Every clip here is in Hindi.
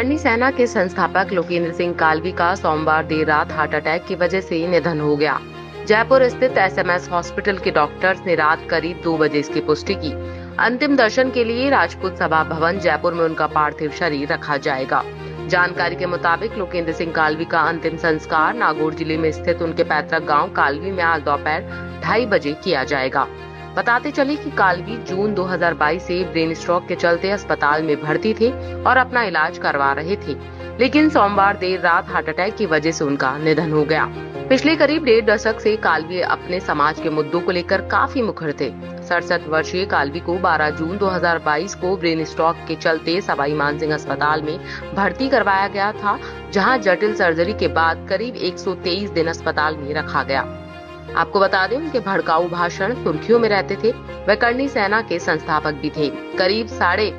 करनी सेना के संस्थापक लोकेंद्र सिंह कालवी का सोमवार देर रात हार्ट अटैक की वजह से निधन हो गया। जयपुर स्थित एसएमएस हॉस्पिटल के डॉक्टर्स ने रात करीब दो बजे इसकी पुष्टि की। अंतिम दर्शन के लिए राजपूत सभा भवन जयपुर में उनका पार्थिव शरीर रखा जाएगा। जानकारी के मुताबिक लोकेंद्र सिंह कालवी का अंतिम संस्कार नागौर ज़िले में स्थित उनके पैतृक गाँव कालवी में आज दोपहर ढाई बजे किया जाएगा। बताते चले कि कालवी जून 2022 से ब्रेन स्ट्रोक के चलते अस्पताल में भर्ती थे और अपना इलाज करवा रहे थे। लेकिन सोमवार देर रात हार्ट अटैक की वजह से उनका निधन हो गया। पिछले करीब डेढ़ दशक से कालवी अपने समाज के मुद्दों को लेकर काफ़ी मुखर थे। सड़सठ वर्षीय कालवी को 12 जून 2022 को ब्रेन स्ट्रोक के चलते सवाई मानसिंह अस्पताल में भर्ती करवाया गया था, जहाँ जटिल सर्जरी के बाद करीब 123 दिन अस्पताल में रखा गया। आपको बता दें उनके भड़काऊ भाषण सुर्खियों में रहते थे। वह करनी सेना के संस्थापक भी थे। करीब साढ़े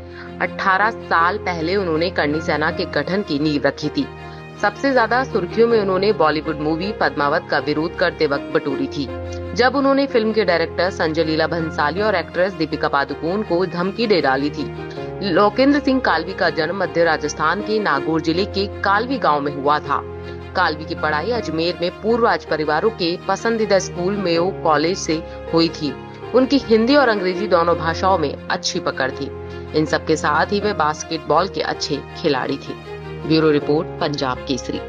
अठारह साल पहले उन्होंने करनी सेना के गठन की नींव रखी थी। सबसे ज़्यादा सुर्खियों में उन्होंने बॉलीवुड मूवी पद्मावत का विरोध करते वक्त बटोरी थी। जब उन्होंने फ़िल्म के डायरेक्टर संजय लीला भंसाली और एक्ट्रेस दीपिका पादुकोण को धमकी दे डाली थी, लोकेंद्र सिंह कालवी का जन्म मध्य राजस्थान के नागौर ज़िले के कालवी गाँव में हुआ था। कालवी की पढ़ाई अजमेर में पूर्व राज परिवारों के पसंदीदा स्कूल मेयो कॉलेज से हुई थी। उनकी हिंदी और अंग्रेज़ी दोनों भाषाओं में अच्छी पकड़ थी। इन सब के साथ ही वे बास्केटबॉल के अच्छे खिलाड़ी थे। Bureau report, Punjab Kesari.